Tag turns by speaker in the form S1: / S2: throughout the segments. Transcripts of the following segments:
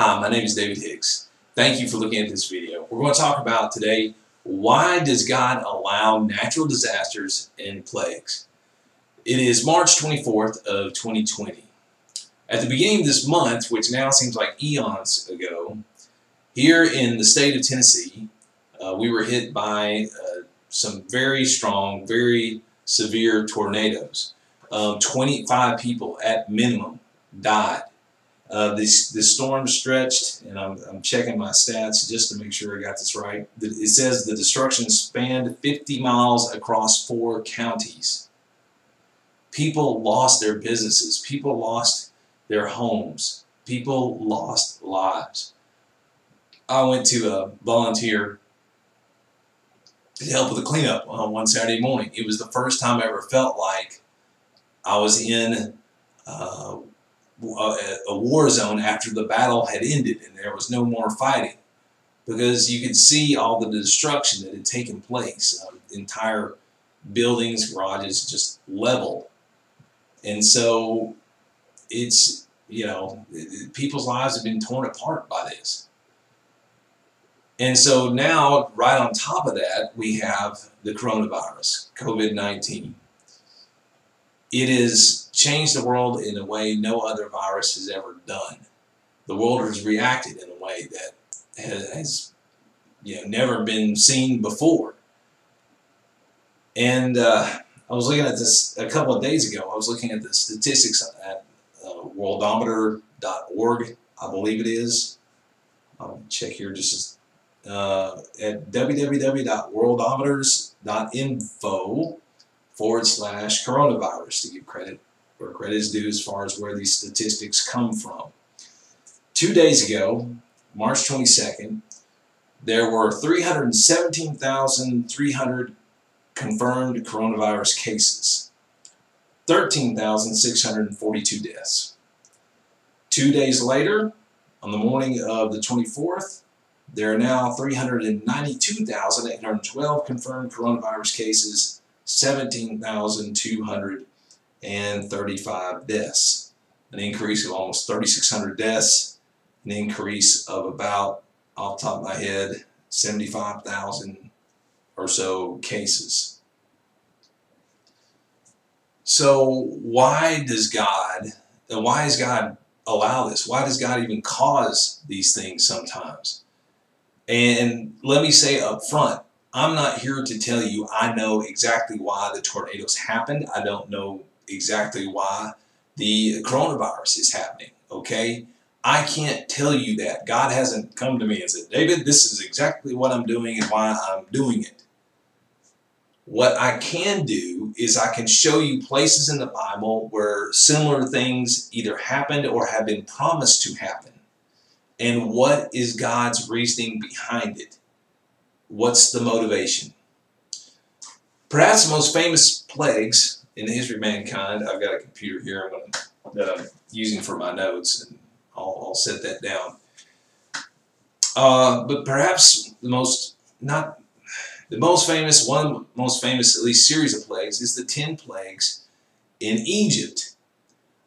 S1: Hi, my name is David Hicks. Thank you for looking at this video. We're going to talk about today, why does God allow natural disasters and plagues? It is March 24th of 2020. At the beginning of this month, which now seems like eons ago, here in the state of Tennessee, uh, we were hit by uh, some very strong, very severe tornadoes. Um, 25 people at minimum died. Uh, this the storm stretched, and I'm, I'm checking my stats just to make sure I got this right. It says the destruction spanned 50 miles across four counties. People lost their businesses. People lost their homes. People lost lives. I went to a volunteer to help with the cleanup on one Saturday morning. It was the first time I ever felt like I was in uh, a war zone after the battle had ended and there was no more fighting because you could see all the destruction that had taken place. Um, entire buildings, garages just leveled. And so it's, you know, people's lives have been torn apart by this. And so now, right on top of that, we have the coronavirus, COVID-19. It has changed the world in a way no other virus has ever done. The world has reacted in a way that has, you know, never been seen before. And uh, I was looking at this a couple of days ago. I was looking at the statistics at uh, worldometer.org, I believe it is. I'll check here just uh, at www.worldometers.info forward slash coronavirus to give credit where credit is due as far as where these statistics come from. Two days ago, March 22nd, there were 317,300 confirmed coronavirus cases, 13,642 deaths. Two days later, on the morning of the 24th, there are now 392,812 confirmed coronavirus cases 17,235 deaths, an increase of almost 3,600 deaths, an increase of about, off top of my head, 75,000 or so cases. So why does God, why does God allow this? Why does God even cause these things sometimes? And let me say up front, I'm not here to tell you I know exactly why the tornadoes happened. I don't know exactly why the coronavirus is happening, okay? I can't tell you that. God hasn't come to me and said, David, this is exactly what I'm doing and why I'm doing it. What I can do is I can show you places in the Bible where similar things either happened or have been promised to happen. And what is God's reasoning behind it? What's the motivation? Perhaps the most famous plagues in the history of mankind, I've got a computer here I'm gonna, that I'm using for my notes, and I'll, I'll set that down. Uh, but perhaps the most, not the most famous, one most famous, at least series of plagues, is the ten plagues in Egypt.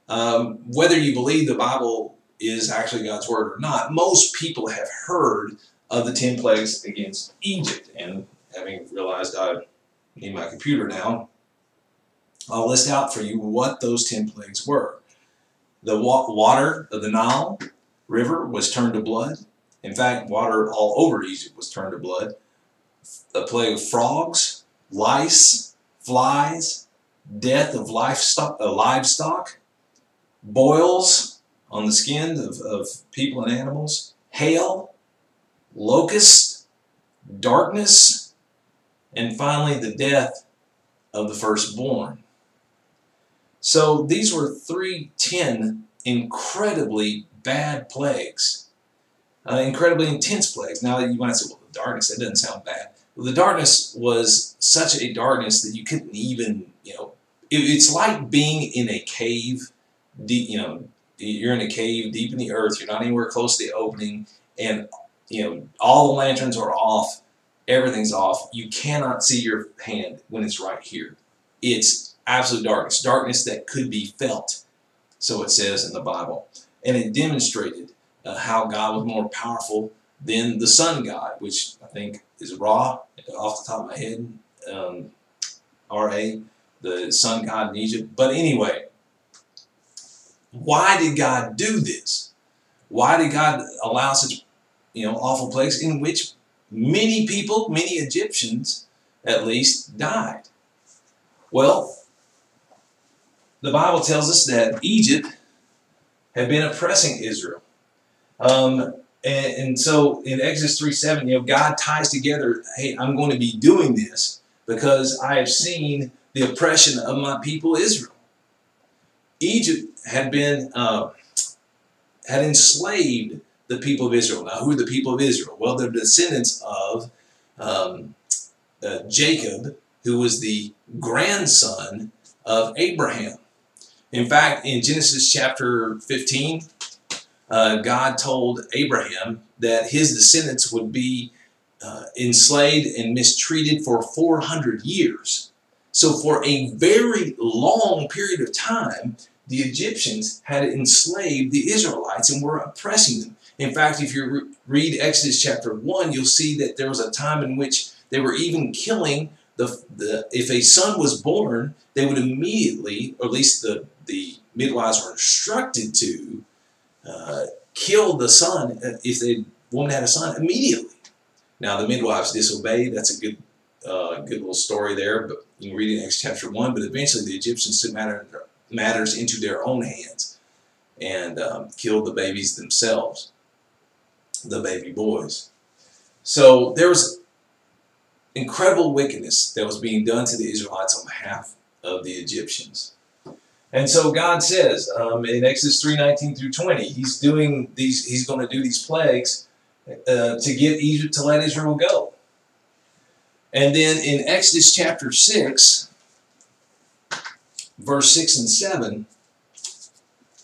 S1: Um, whether you believe the Bible is actually God's word or not, most people have heard of the 10 plagues against Egypt. And having realized I need my computer now, I'll list out for you what those 10 plagues were. The wa water of the Nile River was turned to blood. In fact, water all over Egypt was turned to blood. The plague of frogs, lice, flies, death of livestock, uh, livestock boils on the skin of, of people and animals, hail, locust, darkness, and finally the death of the firstborn. So these were three, ten incredibly bad plagues, uh, incredibly intense plagues. Now that you might say, well, the darkness, that doesn't sound bad. Well, the darkness was such a darkness that you couldn't even, you know, it, it's like being in a cave, deep, you know, you're in a cave deep in the earth, you're not anywhere close to the opening, and you know, all the lanterns are off, everything's off. You cannot see your hand when it's right here. It's absolute darkness, darkness that could be felt, so it says in the Bible. And it demonstrated uh, how God was more powerful than the sun god, which I think is Ra, off the top of my head, um, R-A, the sun god in Egypt. But anyway, why did God do this? Why did God allow such you know awful plagues in which many people, many Egyptians at least, died? Well, the Bible tells us that Egypt had been oppressing Israel. Um, and, and, so in Exodus 3 7, you know, God ties together, hey, I'm going to be doing this because I have seen the oppression of my people Israel. Egypt had been uh, had enslaved the people of Israel. Now, who are the people of Israel? Well, they're descendants of um, uh, Jacob, who was the grandson of Abraham. In fact, in Genesis chapter 15, uh, God told Abraham that his descendants would be uh, enslaved and mistreated for 400 years. So, for a very long period of time, the Egyptians had enslaved the Israelites and were oppressing them. In fact, if you re read Exodus chapter 1, you'll see that there was a time in which they were even killing the, the if a son was born, they would immediately, or at least the, the midwives were instructed to, uh, kill the son uh, if the woman had a son immediately. Now the midwives disobeyed. That's a good, uh, good little story there. But you can read it in Acts chapter one. But eventually the Egyptians took matter, matters into their own hands and um, killed the babies themselves, the baby boys. So there was incredible wickedness that was being done to the Israelites on behalf of the Egyptians. And so God says um, in Exodus 3:19 through 20, He's doing these. He's going to do these plagues uh, to get Egypt to let Israel go. And then in Exodus chapter 6, verse 6 and 7,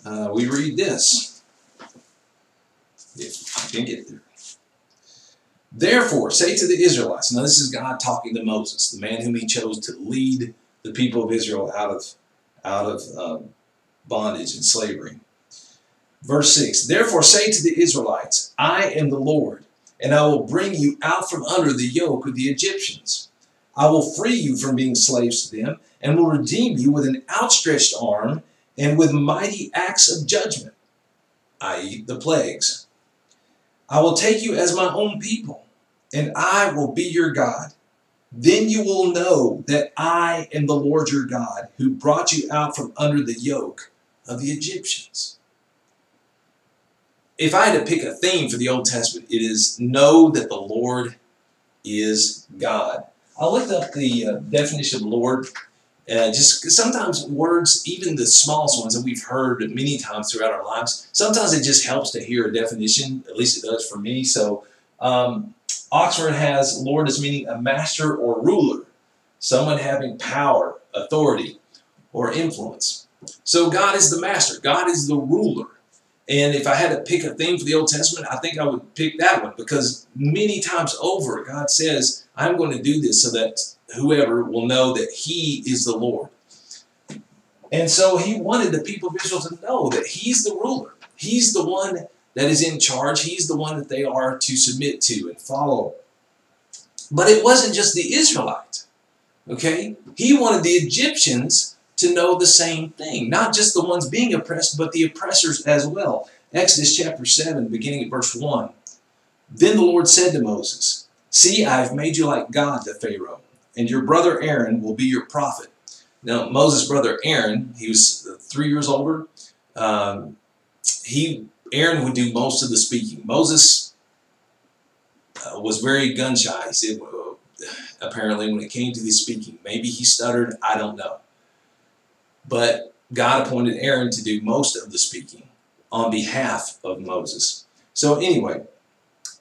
S1: uh, we read this. If I can get there. Therefore, say to the Israelites, now this is God talking to Moses, the man whom he chose to lead the people of Israel out of out of um, bondage and slavery. Verse 6 Therefore say to the Israelites, I am the Lord, and I will bring you out from under the yoke of the Egyptians. I will free you from being slaves to them, and will redeem you with an outstretched arm and with mighty acts of judgment, i.e., the plagues. I will take you as my own people, and I will be your God. Then you will know that I am the Lord your God, who brought you out from under the yoke of the Egyptians. If I had to pick a theme for the Old Testament, it is know that the Lord is God. I looked up the uh, definition of Lord. Uh, just sometimes words, even the smallest ones that we've heard many times throughout our lives, sometimes it just helps to hear a definition. At least it does for me. So um, Oxford has Lord as meaning a master or ruler, someone having power, authority, or influence. So God is the master, God is the ruler. And if I had to pick a theme for the Old Testament, I think I would pick that one because many times over, God says, I'm going to do this so that whoever will know that He is the Lord. And so He wanted the people of Israel to know that He's the ruler. He's the one that is in charge. He's the one that they are to submit to and follow. But it wasn't just the Israelites. Okay? He wanted the Egyptians to know the same thing. Not just the ones being oppressed, but the oppressors as well. Exodus chapter 7, beginning at verse 1. Then the Lord said to Moses, See, I have made you like God to Pharaoh, and your brother Aaron will be your prophet. Now, Moses' brother Aaron, he was three years older. Um, he Aaron would do most of the speaking. Moses uh, was very gun shy. Apparently, when it came to the speaking, maybe he stuttered. I don't know. But God appointed Aaron to do most of the speaking on behalf of Moses. So, anyway,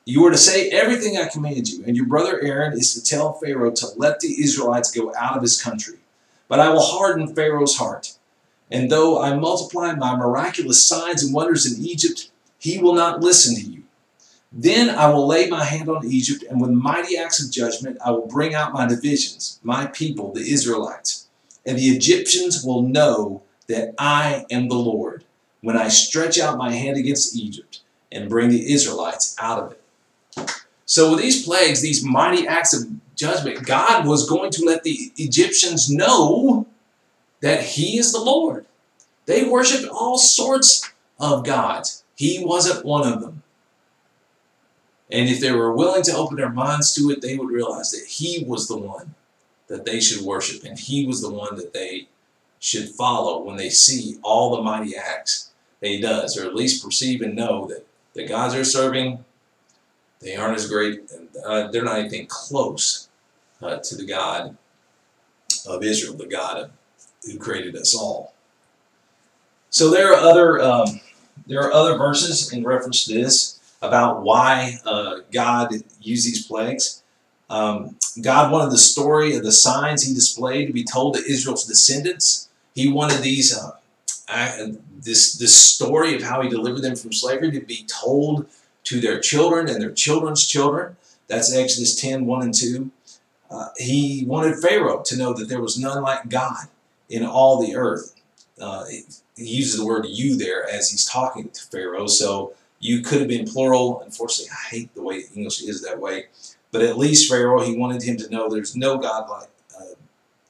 S1: you are to say everything I command you, and your brother Aaron is to tell Pharaoh to let the Israelites go out of his country. But I will harden Pharaoh's heart and though I multiply my miraculous signs and wonders in Egypt, he will not listen to you. Then I will lay my hand on Egypt, and with mighty acts of judgment I will bring out my divisions, my people, the Israelites. And the Egyptians will know that I am the Lord when I stretch out my hand against Egypt and bring the Israelites out of it. So with these plagues, these mighty acts of judgment, God was going to let the Egyptians know that He is the Lord. They worshiped all sorts of gods. He wasn't one of them. And if they were willing to open their minds to it, they would realize that He was the one that they should worship, and He was the one that they should follow when they see all the mighty acts that He does, or at least perceive and know that the gods they're serving, they aren't as great, uh, they're not anything close uh, to the God of Israel, the God who created us all. So there are other um, there are other verses in reference to this about why uh, God used these plagues. Um, God wanted the story of the signs he displayed to be told to Israel's descendants. He wanted these uh, this this story of how he delivered them from slavery to be told to their children and their children's children. That's Exodus 10, 1 and 2. Uh, he wanted Pharaoh to know that there was none like God in all the earth. Uh, he uses the word you there as he's talking to Pharaoh. So you could have been plural. Unfortunately, I hate the way English is that way. But at least Pharaoh, he wanted him to know there's no God like uh,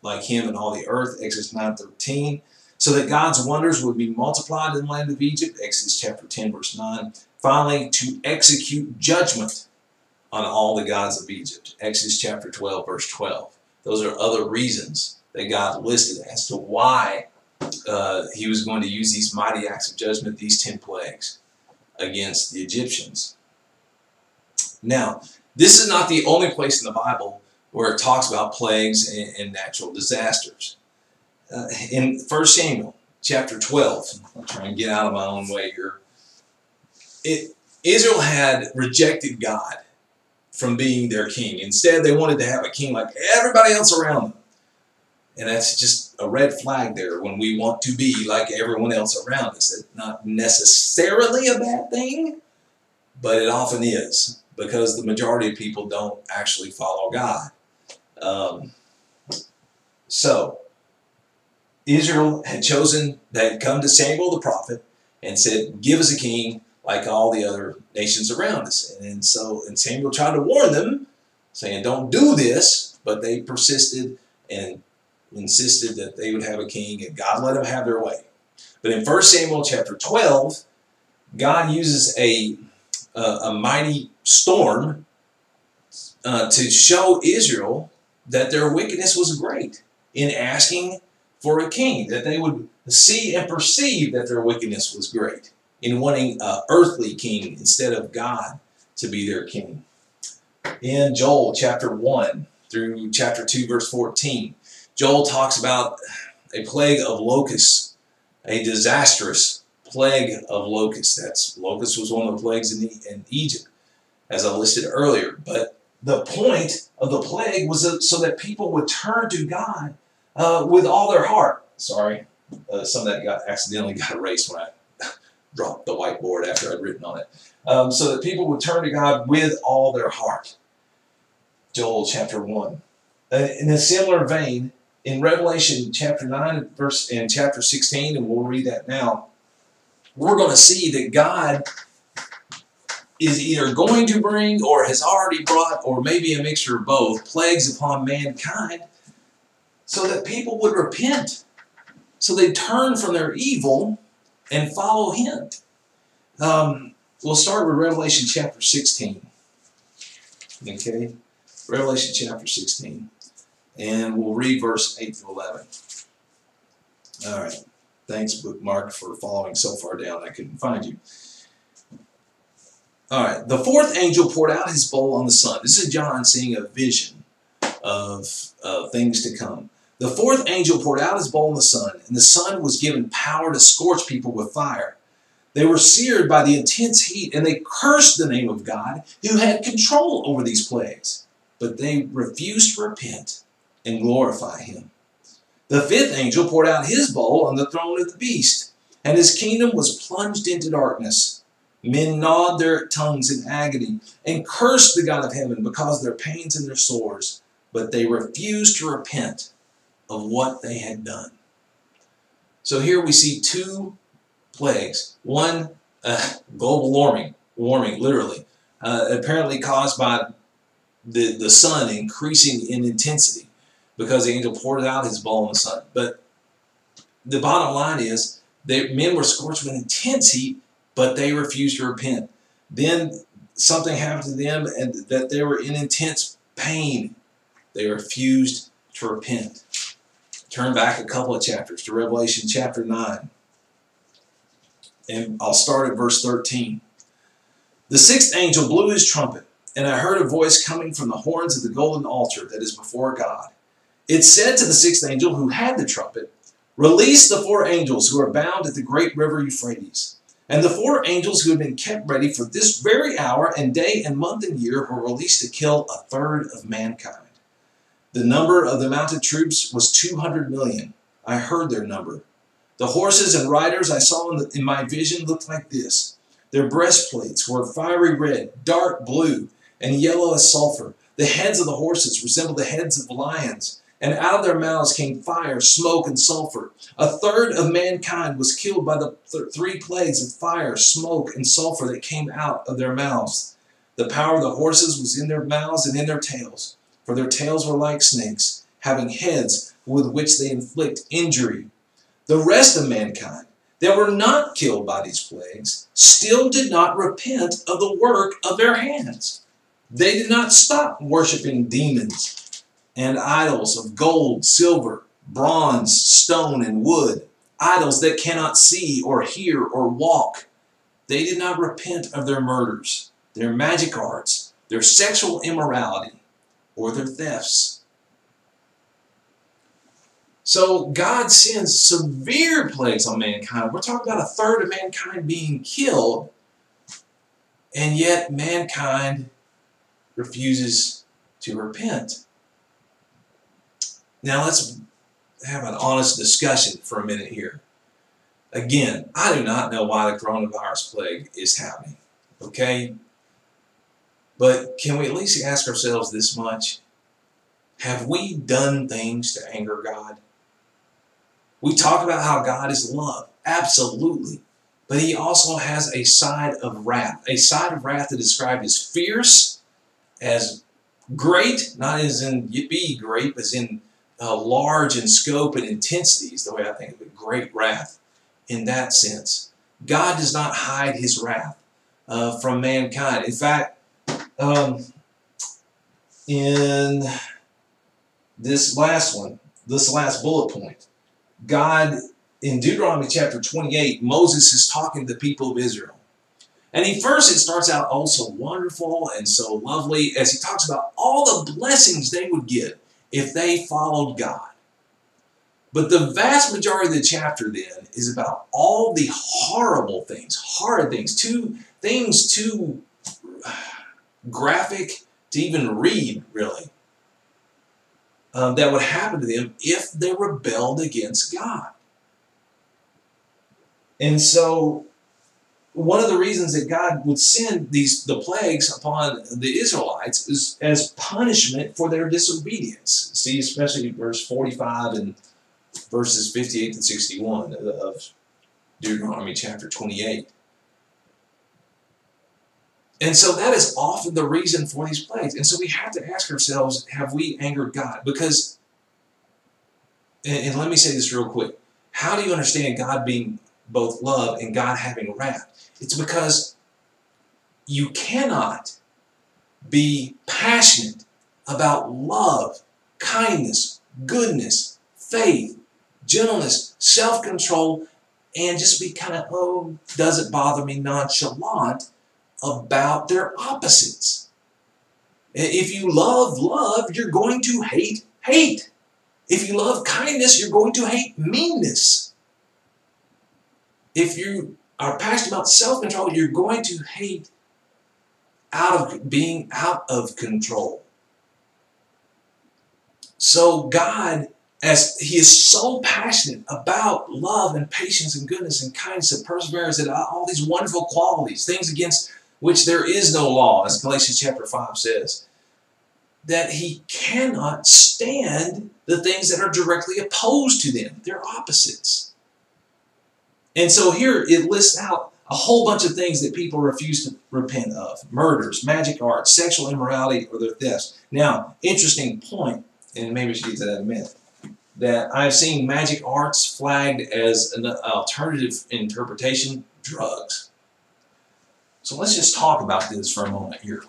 S1: like him in all the earth. Exodus 9:13. So that God's wonders would be multiplied in the land of Egypt. Exodus chapter 10, verse 9. Finally, to execute judgment on all the gods of Egypt. Exodus chapter 12, verse 12. Those are other reasons that God listed as to why uh, he was going to use these mighty acts of judgment, these 10 plagues, against the Egyptians. Now, this is not the only place in the Bible where it talks about plagues and, and natural disasters. Uh, in 1 Samuel chapter 12, I'll try and get out of my own way here. It, Israel had rejected God from being their king. Instead, they wanted to have a king like everybody else around them. And that's just a red flag there when we want to be like everyone else around us. It's not necessarily a bad thing, but it often is because the majority of people don't actually follow God. Um, so, Israel had chosen, they had come to Samuel the prophet and said, Give us a king like all the other nations around us. And so, and Samuel tried to warn them, saying, Don't do this, but they persisted and insisted that they would have a king, and God let them have their way. But in 1 Samuel chapter 12, God uses a, a, a mighty storm uh, to show Israel that their wickedness was great in asking for a king, that they would see and perceive that their wickedness was great in wanting an earthly king instead of God to be their king. In Joel chapter 1 through chapter 2, verse 14, Joel talks about a plague of locusts, a disastrous plague of locusts. That's locust was one of the plagues in, the, in Egypt, as I listed earlier. But the point of the plague was so that people would turn to God uh, with all their heart. Sorry, uh, some of that got accidentally got erased when I dropped the whiteboard after I'd written on it. Um, so that people would turn to God with all their heart. Joel chapter 1. Uh, in a similar vein, in Revelation chapter 9 verse and chapter 16, and we'll read that now, we're going to see that God is either going to bring or has already brought, or maybe a mixture of both, plagues upon mankind so that people would repent. So they turn from their evil and follow Him. Um, we'll start with Revelation chapter 16. Okay? Revelation chapter 16 and we'll read verse 8 to 11. All right. Thanks, Bookmark, for following so far down I couldn't find you. All right. The fourth angel poured out his bowl on the sun. This is John seeing a vision of uh, things to come. The fourth angel poured out his bowl on the sun, and the sun was given power to scorch people with fire. They were seared by the intense heat, and they cursed the name of God who had control over these plagues. But they refused to repent and glorify him. The fifth angel poured out his bowl on the throne of the beast, and his kingdom was plunged into darkness. Men gnawed their tongues in agony and cursed the God of heaven because of their pains and their sores, but they refused to repent of what they had done. So here we see two plagues. One, uh, global warming, warming, literally, uh, apparently caused by the, the sun increasing in intensity because the angel poured out his bowl in the sun. But the bottom line is that men were scorched with intense heat, but they refused to repent. Then something happened to them and that they were in intense pain. They refused to repent. Turn back a couple of chapters to Revelation chapter 9. And I'll start at verse 13. The sixth angel blew his trumpet, and I heard a voice coming from the horns of the golden altar that is before God. It said to the sixth angel who had the trumpet, Release the four angels who are bound at the great river Euphrates. And the four angels who had been kept ready for this very hour and day and month and year were released to kill a third of mankind. The number of the mounted troops was 200 million. I heard their number. The horses and riders I saw in, the, in my vision looked like this. Their breastplates were fiery red, dark blue, and yellow as sulfur. The heads of the horses resembled the heads of lions, and out of their mouths came fire, smoke, and sulfur. A third of mankind was killed by the th three plagues of fire, smoke, and sulfur that came out of their mouths. The power of the horses was in their mouths and in their tails for their tails were like snakes, having heads with which they inflict injury. The rest of mankind that were not killed by these plagues still did not repent of the work of their hands. They did not stop worshiping demons and idols of gold, silver, bronze, stone, and wood, idols that cannot see or hear or walk. They did not repent of their murders, their magic arts, their sexual immorality, or their thefts. So God sends severe plagues on mankind. We're talking about a third of mankind being killed, and yet mankind refuses to repent. Now let's have an honest discussion for a minute here. Again, I do not know why the coronavirus plague is happening. Okay? But can we at least ask ourselves this much? Have we done things to anger God? We talk about how God is love. Absolutely. But he also has a side of wrath. A side of wrath that is described as fierce, as great, not as in be great, but as in uh, large in scope and intensity is the way I think of it. Great wrath in that sense. God does not hide his wrath uh, from mankind. In fact, um, in this last one, this last bullet point, God, in Deuteronomy chapter 28, Moses is talking to the people of Israel. And he first, it starts out oh so wonderful and so lovely as he talks about all the blessings they would get if they followed God. But the vast majority of the chapter then is about all the horrible things, hard things, too, things too graphic to even read, really, um, that would happen to them if they rebelled against God. And so, one of the reasons that God would send these the plagues upon the Israelites is as punishment for their disobedience. See, especially verse 45 and verses 58 and 61 of Deuteronomy chapter 28. And so that is often the reason for these plagues. And so we have to ask ourselves, have we angered God? Because, and, and, let me say this real quick. How do you understand God being both love and God having wrath? It's because you cannot be passionate about love, kindness, goodness, faith, gentleness, self-control, and just be kind of, oh, does it bother me, nonchalant, about their opposites. If you love love, you're going to hate hate. If you love kindness, you're going to hate meanness. If you are passionate about self-control, you're going to hate out of being out of control. So God, as He is so passionate about love and patience and goodness and kindness and perseverance and all these wonderful qualities, things against which there is no law, as Galatians chapter 5 says, that he cannot stand the things that are directly opposed to them. They're opposites. And so here it lists out a whole bunch of things that people refuse to repent of murders, magic arts, sexual immorality, or their thefts. Now, interesting point, and maybe we should get to that in a minute, that I've seen magic arts flagged as an alternative interpretation drugs. So let's just talk about this for a moment here.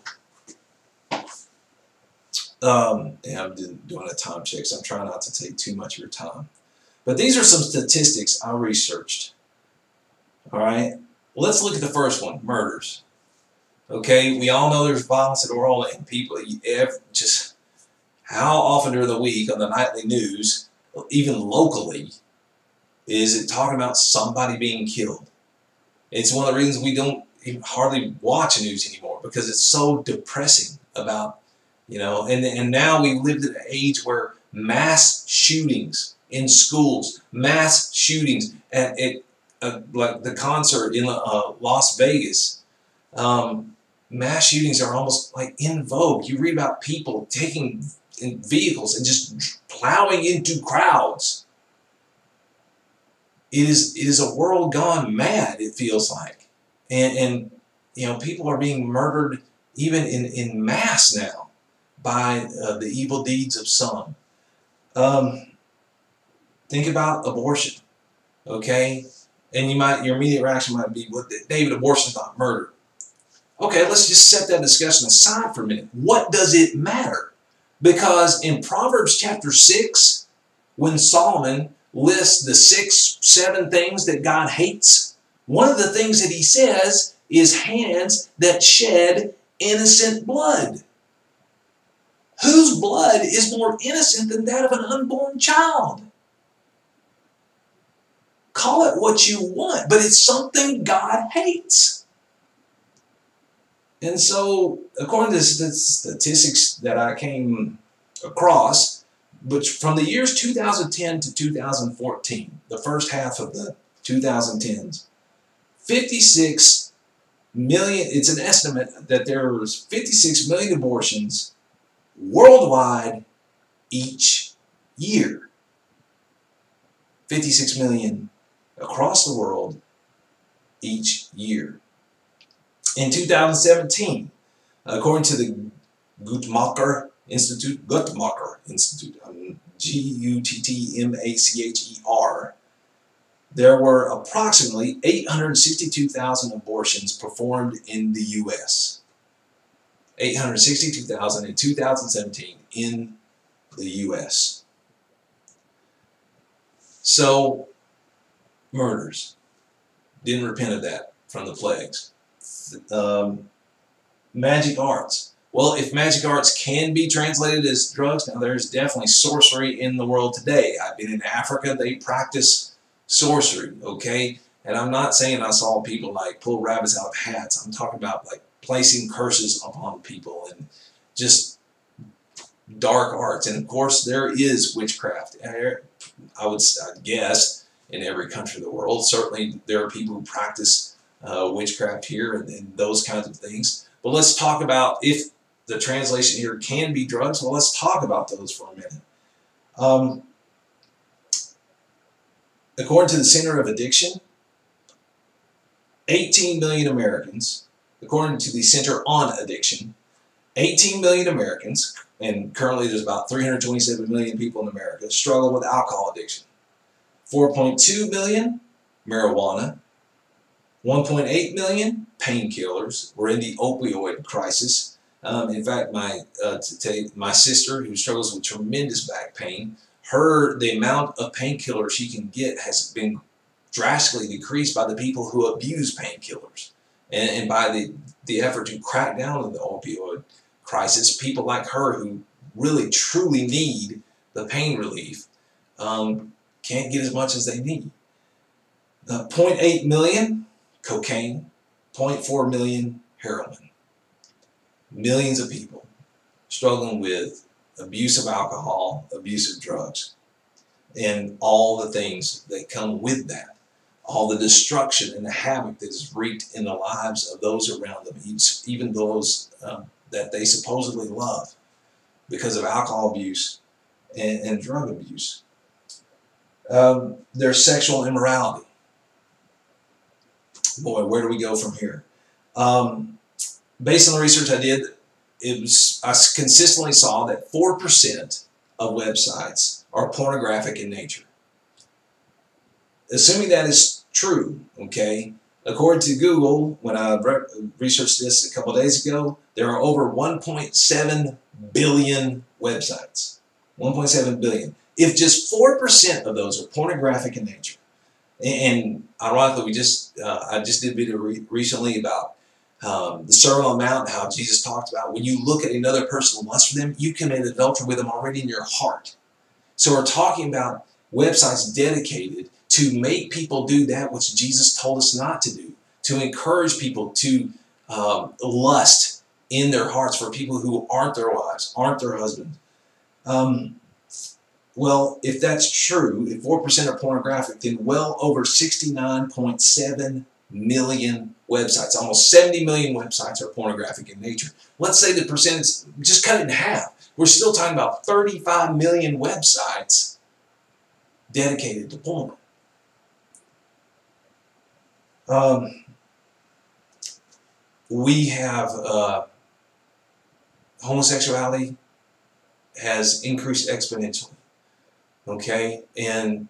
S1: Um, and I'm doing a time check, so I'm trying not to take too much of your time. But these are some statistics I researched. All right. Well, let's look at the first one murders. Okay, we all know there's violence the world, and people just how often during the week on the nightly news, even locally, is it talking about somebody being killed? It's one of the reasons we don't hardly watch news anymore because it's so depressing about, you know, and, and now we live in an age where mass shootings in schools, mass shootings at, at like the concert in uh, Las Vegas, um, mass shootings are almost like in vogue. You read about people taking vehicles and just plowing into crowds. It is it is a world gone mad. It feels like, and and you know people are being murdered even in in mass now by uh, the evil deeds of some. Um, think about abortion, okay? And you might your immediate reaction might be, "Well, David, abortion not murder." Okay, let's just set that discussion aside for a minute. What does it matter? Because in Proverbs chapter six, when Solomon lists the six, seven things that God hates, one of the things that he says is hands that shed innocent blood. Whose blood is more innocent than that of an unborn child? Call it what you want, but it's something God hates. And so, according to the statistics that I came across, which from the years 2010 to 2014, the first half of the 2010s, 56 million, it's an estimate that there was 56 million abortions worldwide each year. 56 million across the world each year. In 2017, according to the Guttmacher Institute, Guttmacher Institute, um, G-U-T-T-M-A-C-H-E-R, there were approximately 862,000 abortions performed in the U.S. 862,000 in 2017 in the U.S. So murders. Didn't repent of that from the plagues. Um, magic arts. Well, if magic arts can be translated as drugs, now there's definitely sorcery in the world today. I've been in Africa, they practice sorcery, okay? And I'm not saying I saw people like pull rabbits out of hats. I'm talking about like placing curses upon people and just dark arts. And of course, there is witchcraft. I would guess in every country of the world. Certainly, there are people who practice uh, witchcraft here and, and, those kinds of things. But let's talk about if the translation here can be drugs. Well, let's talk about those for a minute. Um, according to the Center of Addiction, 18 million Americans, according to the Center on Addiction, 18 million Americans, and currently there's about 327 million people in America, struggle with alcohol addiction. 4.2 million marijuana, 1.8 million painkillers. We're in the opioid crisis. Um, in fact, my uh, my sister, who struggles with tremendous back pain, her the amount of painkillers she can get has been drastically decreased by the people who abuse painkillers, and, and by the the effort to crack down on the opioid crisis. People like her who really truly need the pain relief um, can't get as much as they need. The 0.8 million, cocaine, 0.4 million, heroin. Millions of people struggling with abuse of alcohol, abuse of drugs, and all the things that come with that. All the destruction and the havoc that is wreaked in the lives of those around them, even those um, that they supposedly love because of alcohol abuse and, and drug abuse um, their sexual immorality. boy, where do we go from here? Um, based on the research I did, it was I consistently saw that four percent of websites are pornographic in nature. Assuming that is true, okay, according to Google, when I re researched this a couple days ago, there are over 1.7 billion websites. 1.7 billion. If just 4% of those are pornographic in nature, and ironically, we just uh, I just did a video re recently about um, the Sermon on the Mount, how Jesus talked about when you look at another person and lust for them, you commit adultery with them already in your heart. So we're talking about websites dedicated to make people do that which Jesus told us not to do, to encourage people to um, lust in their hearts for people who aren't their wives, aren't their husbands. Um, well, if that's true, if 4% are pornographic, then well over 69.7 million websites, almost 70 million websites are pornographic in nature. Let's say the percentage, just cut it in half. We're still talking about 35 million websites dedicated to porn. Um, we have uh, homosexuality has increased exponentially. Okay, and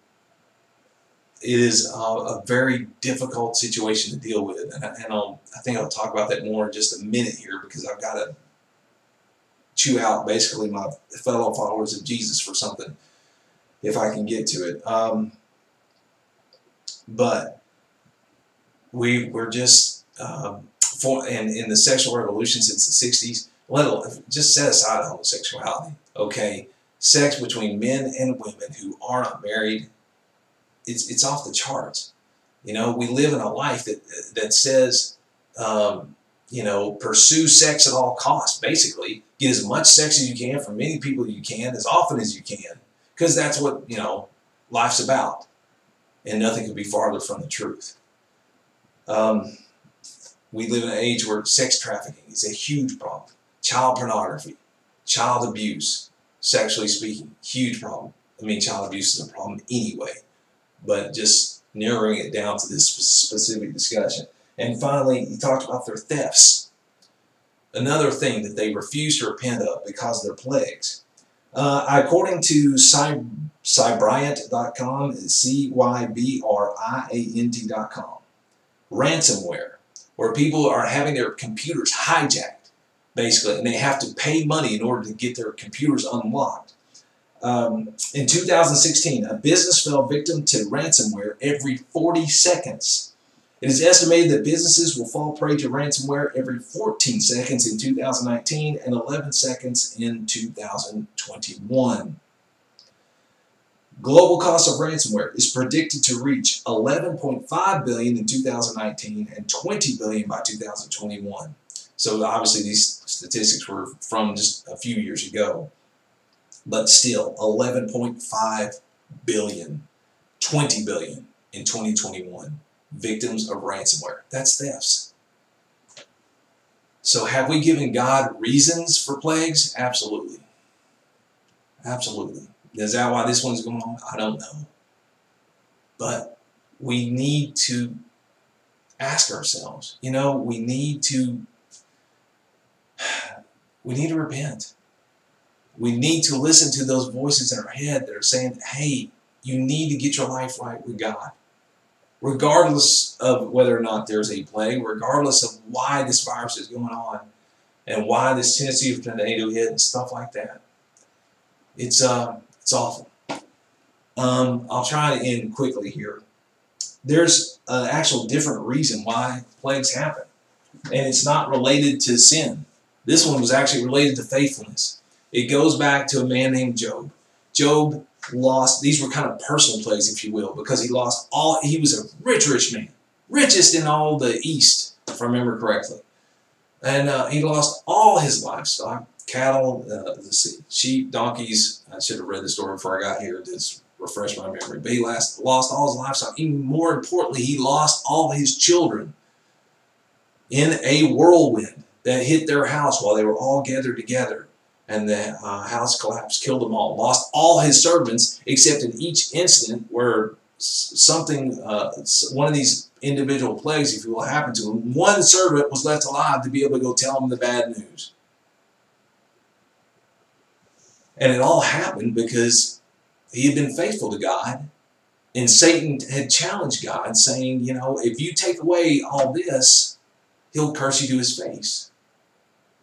S1: it is a, a, very difficult situation to deal with, and, I, and I'll, I think I'll talk about that more in just a minute here because I've got to chew out basically my fellow followers of Jesus for something if I can get to it. Um, but we were just um, for and in the sexual revolution since the 60s let just set aside homosexuality okay sex between men and women who are not married it's it's off the charts you know we live in a life that that says um, you know pursue sex at all costs basically. Get as much sex as you can from many people you can as often as you can because that's what you know life's about and nothing could be farther from the truth. Um, we live in an age where sex trafficking is a huge problem. Child pornography, child abuse, sexually speaking, huge problem. I mean, child abuse is a problem anyway, but just narrowing it down to this specific discussion. And finally, he talked about their thefts. Another thing that they refuse to repent of because of their plagues. Uh, according to Cybriant.com, C-Y-B-R-I-A-N-T.com, ransomware, where people are having their computers hijacked, basically, and they have to pay money in order to get their computers unlocked. Um, in 2016, a business fell victim to ransomware every 40 seconds. It is estimated that businesses will fall prey to ransomware every 14 seconds in 2019 and 11 seconds in 2021. Global cost of ransomware is predicted to reach 11.5 billion in 2019 and 20 billion by 2021. So obviously these statistics were from just a few years ago. But still 11.5 billion, 20 billion in 2021 victims of ransomware. That's thefts. So have we given God reasons for plagues? Absolutely. Absolutely. Is that why this one's going on? I don't know. But we need to ask ourselves, you know, we need to we need to repent. We need to listen to those voices in our head that are saying, hey, you need to get your life right with God. Regardless of whether or not there's a plague, regardless of why this virus is going on, and why this tendency Tennessee tornado hit and stuff like that. It's uh, it's awful. Um, I'll try to end quickly here. There's an actual different reason why plagues happen, and it's not related to sin. This one was actually related to faithfulness. It goes back to a man named Job. Job lost, these were kind of personal plays, if you will, because he lost all, he was a rich, rich man. Richest in all the East, if I remember correctly. And uh, he lost all his livestock cattle, uh, see, sheep, donkeys. I should have read the story before I got here to refresh my memory. But he last, lost all his livestock. Even more importantly, he lost all his children in a whirlwind that hit their house while they were all gathered together. And the uh, house collapsed, killed them all. Lost all his servants, except in each incident where something, uh, one of these individual plagues, if you will, happened to him, one servant was left alive to be able to go tell him the bad news. And it all happened because he had been faithful to God. And Satan had challenged God, saying, You know, if you take away all this, he'll curse you to his face.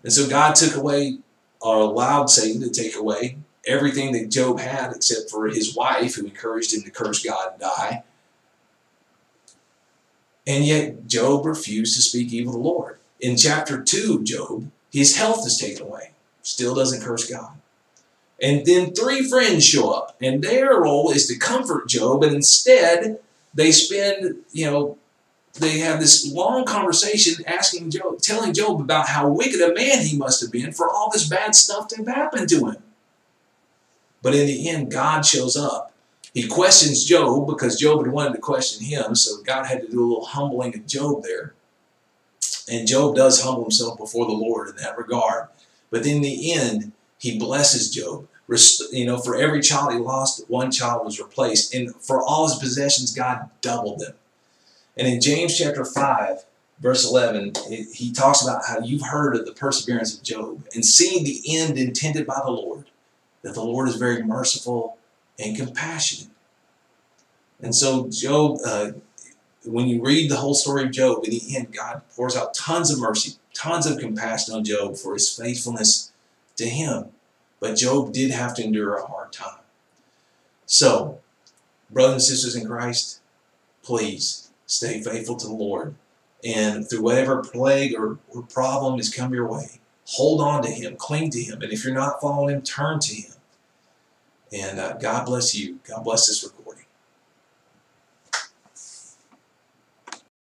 S1: And so God took away, or allowed Satan to take away everything that Job had except for his wife, who encouraged him to curse God and die. And yet Job refused to speak evil to the Lord. In chapter 2 of Job, his health is taken away. Still doesn't curse God. And then three friends show up, and their role is to comfort Job, and instead they spend, you know, they have this long conversation asking Job, telling Job about how wicked a man he must have been for all this bad stuff to have happened to him. But in the end, God shows up. He questions Job because Job had wanted to question him, so God had to do a little humbling of Job there. And Job does humble himself before the Lord in that regard. But in the end, he blesses Job. You know, for every child he lost, one child was replaced. And for all his possessions, God doubled them. And in James chapter 5, verse 11, he talks about how you've heard of the perseverance of Job and seen the end intended by the Lord, that the Lord is very merciful and compassionate. And so, Job, uh, when you read the whole story of Job, in the end, God pours out tons of mercy, tons of compassion on Job for his faithfulness to him. But Job did have to endure a hard time. So, brothers and sisters in Christ, please stay faithful to the Lord. And through whatever plague or, or problem has come your way, hold on to Him, cling to Him. And if you're not following Him, turn to Him. And uh, God bless you. God bless this.